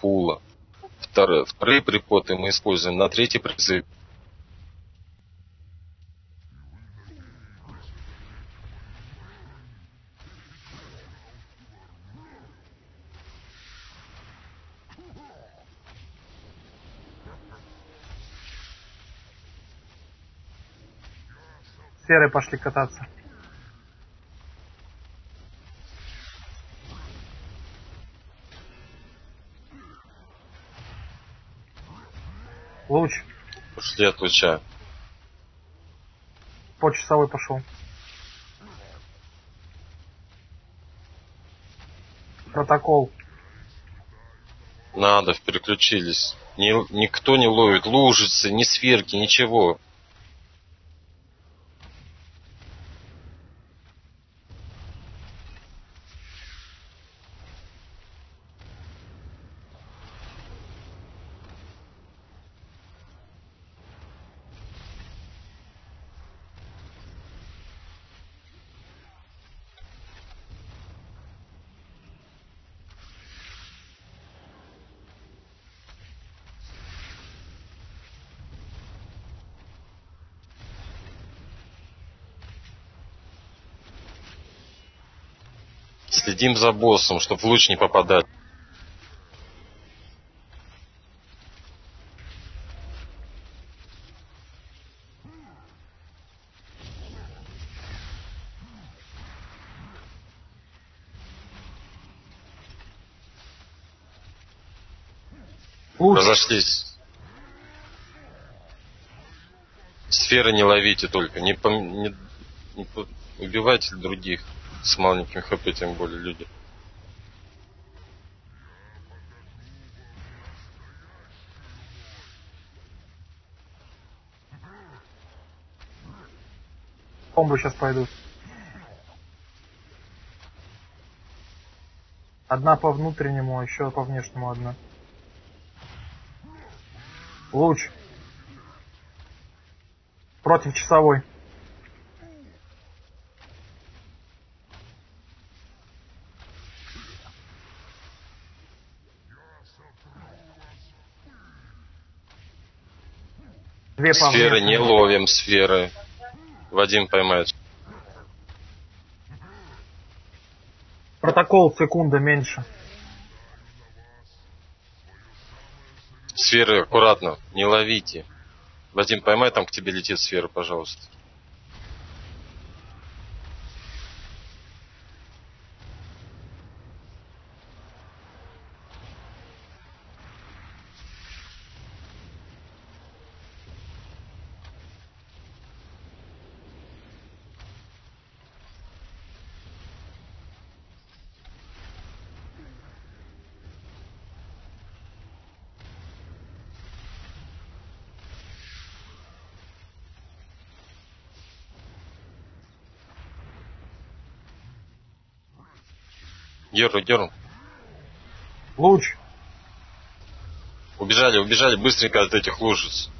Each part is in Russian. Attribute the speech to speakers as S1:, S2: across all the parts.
S1: пула. Вторые, вторые припоты мы используем на третий призыв.
S2: Серые пошли кататься. Луч.
S1: От луча.
S2: По часовой пошел. Протокол.
S1: Надо, переключились. Ни, никто не ловит лужицы, ни сверки, ничего. Следим за боссом, чтобы в луч не попадать.
S2: Луч.
S1: Разошлись. Сферы не ловите только. Не, пом- не- не по- убивайте других с маленьким хп, тем более люди.
S2: Бомбы сейчас пойдут. Одна по внутреннему, а еще по внешнему одна. Луч. Против часовой. Две
S1: Сферы не ловим, сферы. Вадим поймает.
S2: Протокол секунда меньше.
S1: Сферы аккуратно, не ловите. Вадим, поймай, там к тебе летит сфера, пожалуйста. Деру, деру.
S2: Луч.
S1: Убежали, убежали быстренько от этих лужиц.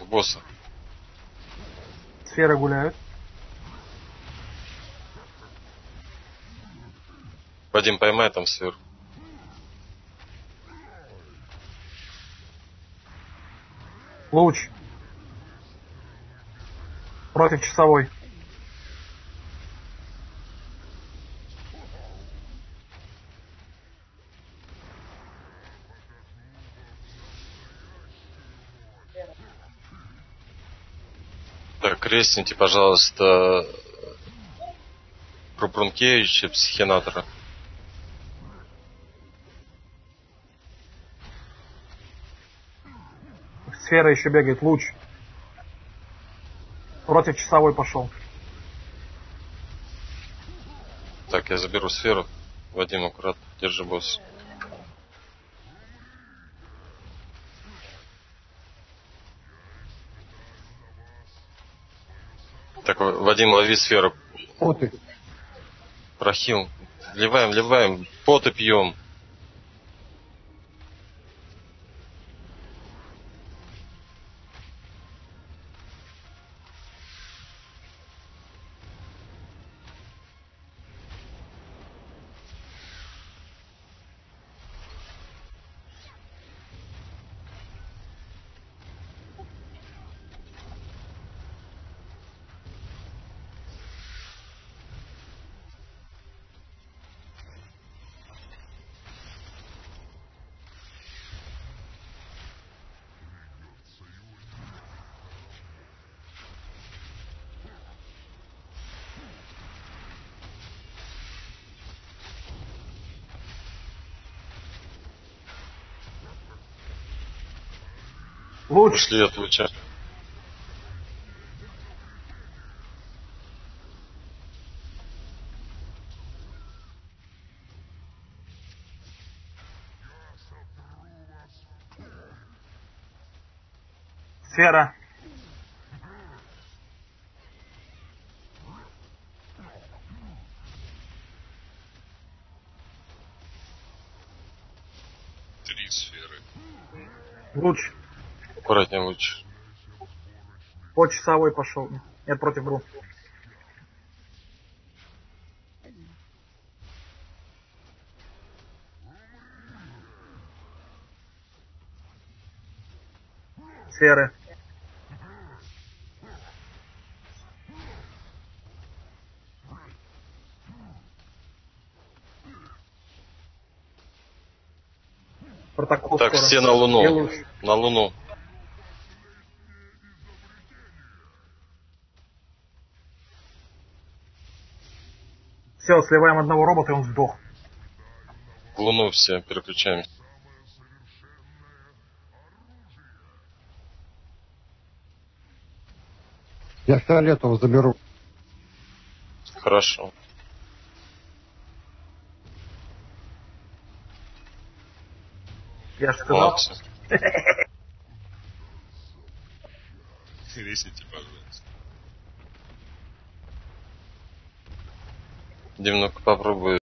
S1: Босса.
S2: Сферы гуляют.
S1: Вадим, поймай там сверху.
S2: Луч. Против часовой.
S1: Так, крестните, пожалуйста, Крупрункевича, психинатора.
S2: Сфера еще бегает. Луч. Против часовой пошел.
S1: Так, я заберу сферу. Вадим, аккуратно, держи босс. Так, Вадим, лови сферу.
S3: Поты.
S1: Прохил. Вливаем, вливаем. Поты пьем.
S2: Луч.
S1: Ушли от луча.
S2: Сфера.
S1: Три сферы.
S2: Луч.
S1: Аккуратнее луч.
S2: По часовой пошел. Нет, против Бру. Сферы. Протокол
S1: Так,
S2: скоро.
S1: все на луну. На луну.
S2: Все, сливаем одного робота, и он сдох.
S1: Луну все переключаемся.
S3: Я фиолетового заберу.
S1: Хорошо.
S2: Я же сказал.
S1: Молодцы. Весите, пожалуйста. Дим, ну-ка попробуй